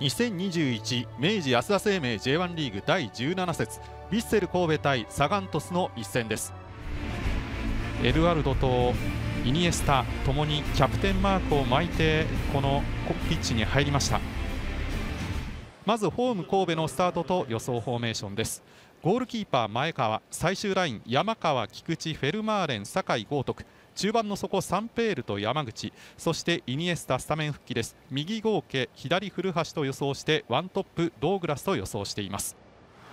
2021明治安田生命 J1 リーグ第17節ヴィッセル神戸対サガン鳥栖の一戦です。エルアルドとイニエスタともにキャプテンマークを巻いてこのピッチに入りました。まずホーム神戸のスタートと予想フォーメーションです。ゴールキーパー前川最終ライン山川菊池フェルマーレン酒井豪徳。中盤の底サンペールと山口。そしてイニエスタスタメン復帰です。右合計左古橋と予想してワントップドーグラスと予想しています。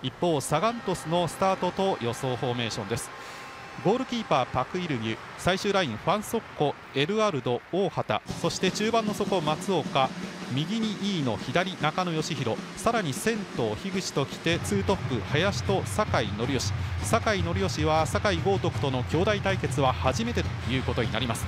一方サガントスのスタートと予想フォーメーションです。ゴールキーパーパク・イルギュ最終ラインファン・ソッコエルアルド大畑。そして中盤の底松岡。右に飯野左中野義弘さらに先頭樋口ときてツートップ林と酒井則義。酒井則義は酒井豪徳との兄弟対決は初めてということになります。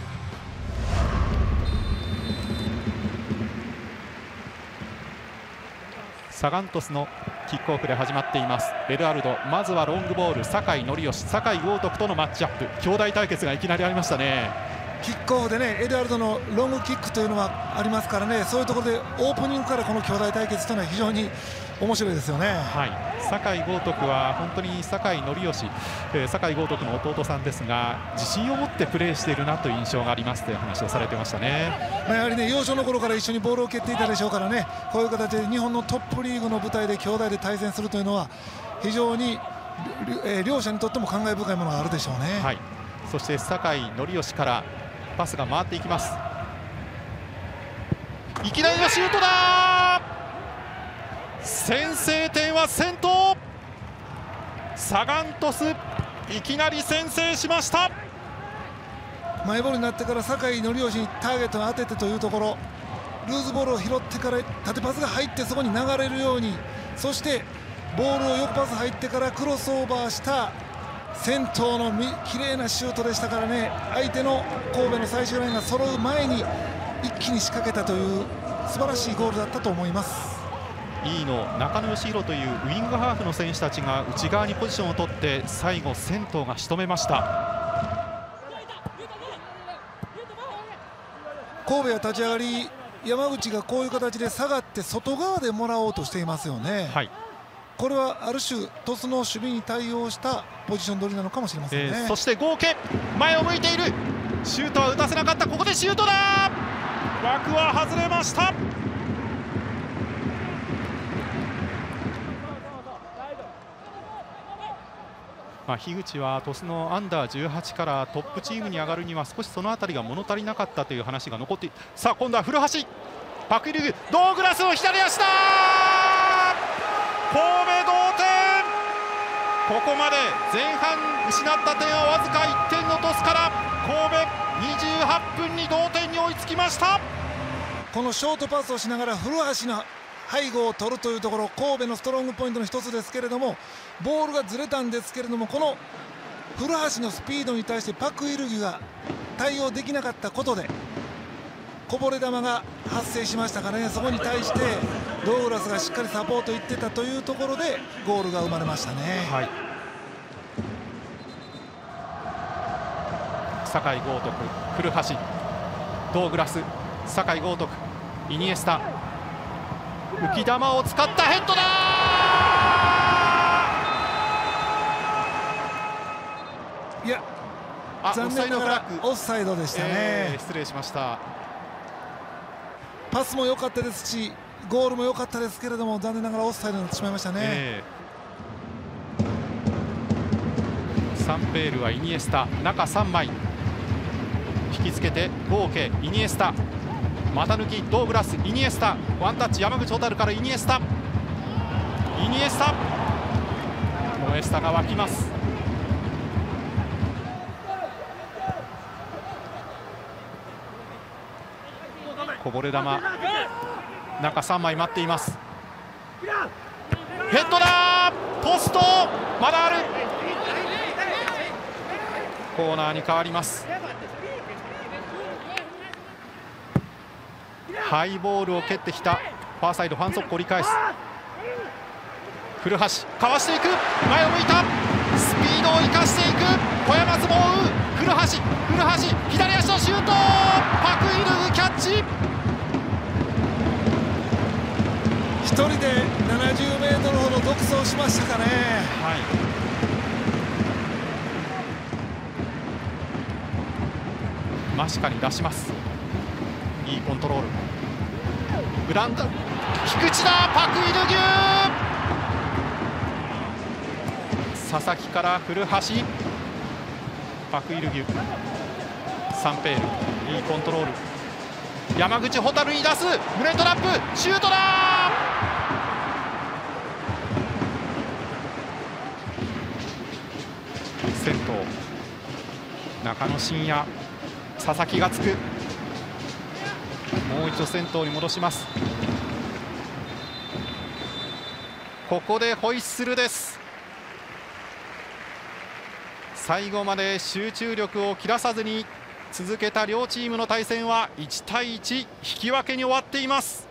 サガントスのキックオフで始まっています。ベルアルドまずはロングボール酒井則義酒井豪徳とのマッチアップ。兄弟対決がいきなりありましたね。キックオフでねエルアルドのロングキックというのはありますからねそういうところでオープニングからこの兄弟対決というのは非常に面白いですよね、はい、酒井豪徳は本当に酒井則義、えー、酒井豪徳の弟さんですが自信を持ってプレーしているなという印象がありますという話をされてましたね、まあ、やはりね幼少の頃から一緒にボールを蹴っていたでしょうからねこういう形で日本のトップリーグの舞台で兄弟で対戦するというのは非常に、えー、両者にとっても感慨深いものがあるでしょうね、はい、そして酒井則義からパスが回っていきます。いきなりのシュートだ！先制点は先頭。サガン鳥栖いきなり先制しました。マイボールになってから酒井紀義にターゲットを当ててというところ。ルーズボールを拾ってから縦パスが入ってそこに流れるように。そしてボールを横パス入ってからクロスオーバーした先頭の綺麗なシュートでしたからね相手の神戸の最終ラインが揃う前に一気に仕掛けたという素晴らしいゴールだったと思います。E の中野義弘というウイングハーフの選手たちが内側にポジションを取って最後、先頭が仕留めました神戸は立ち上がり山口がこういう形で下がって外側でもらおうとしていますよね。はいこれはある種鳥栖の守備に対応したポジション取りなのかもしれませんね、えー、そして合計前を向いている。シュートは打たせなかったここでシュートだ。枠は外れました。まあ、樋口は鳥栖のアンダー18からトップチームに上がるには少しその辺りが物足りなかったという話が残ってさあ今度は古橋。パクリルドーグラスの左足だ。ここまで前半失った点はわずか1点のトスから神戸28分に同点に追いつきました。このショートパスをしながら古橋の背後を取るというところ神戸のストロングポイントの一つですけれどもボールがずれたんですけれどもこの古橋のスピードに対してパク・イルギが対応できなかったことでこぼれ球が発生しましたからね。そこに対してドーグラスがしっかりサポートいってたというところでゴールが生まれましたね。はい。酒井豪徳古橋。ドーグラス酒井豪徳イニエスタ。浮き球を使ったヘッドだ!いや残念ながらオフサイドでしたね、えー、失礼しました。パスも良かったですしゴールも良かったですけれども残念ながらオフサイドになってしまいましたね、えー、サンペールはイニエスタ中3枚。引きつけて合計イニエスタ。股抜きドーグラスイニエスタ。ワンタッチ山口蛍からイニエスタ。イニエスタ。モエスタが湧きます。こぼれ球。中3枚待っています。ヘッドだポスト！まだある！コーナーに変わります。ハイボールを蹴ってきたファーサイドファンソッコ折り返す。古橋かわしていく！前を向いた！スピードを生かしていく！小山津も追う！古橋古橋左足のシュート！パク・走しましたかね。はい。マシカに出します。いいコントロール。グランド。菊池だ。パク・イルギュー佐々木から古橋。パク・イルギュサンペール。いいコントロール。山口蛍に出す。胸トラップ。シュートだ。先頭中野真也佐々木がつく。もう一度先頭に戻します。ここでホイッスルです。最後まで集中力を切らさずに続けた両チームの対戦は1対1引き分けに終わっています。